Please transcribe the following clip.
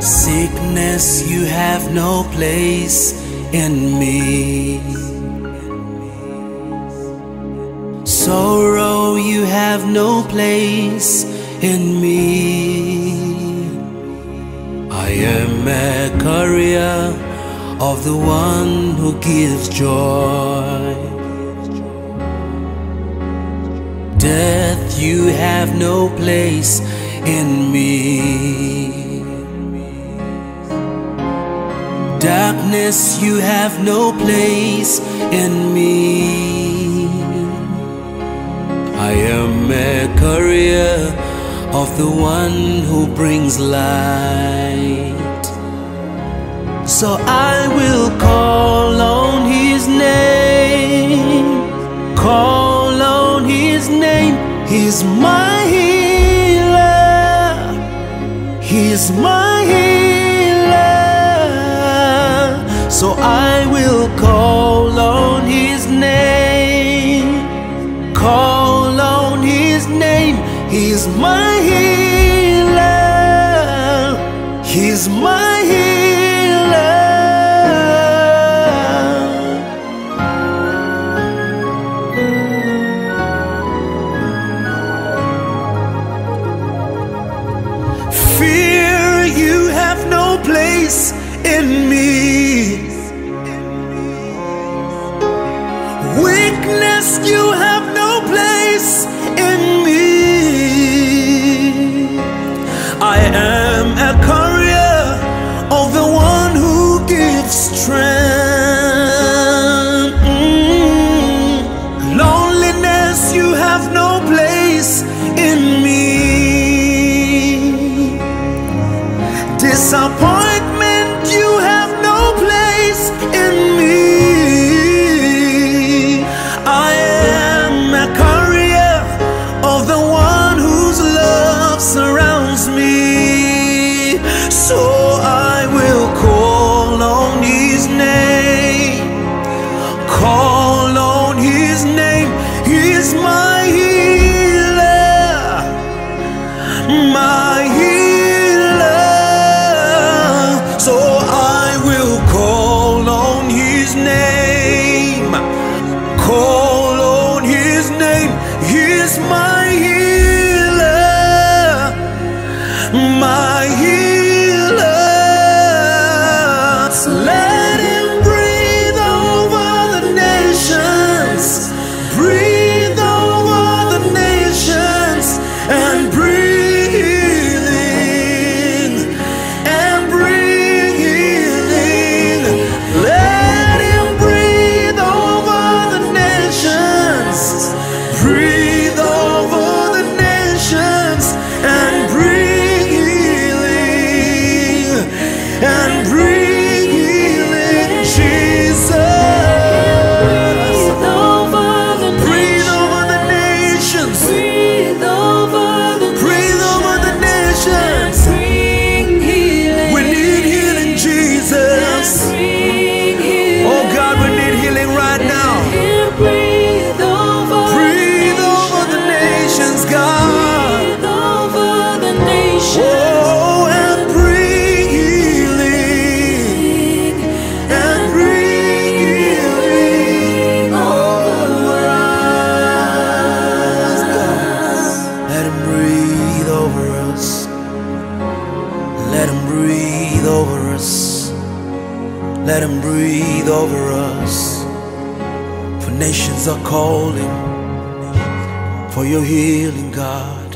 Sickness, you have no place in me. Sorrow, you have no place in me. I am a courier of the one who gives joy. Death, you have no place in me. Darkness, you have no place in me. I am a courier of the one who brings light. So I will call on his name, call on his name. He's my healer, he's my healer. So I will call on his name, call on his name. He's my healer, he's my place in me. Weakness, you have no place in me. I am a courier of the one who gives strength. Mm. Loneliness, you have no place Disappointment, you have no place my healer. My healer. Let him breathe over us. For nations are calling for your healing, God.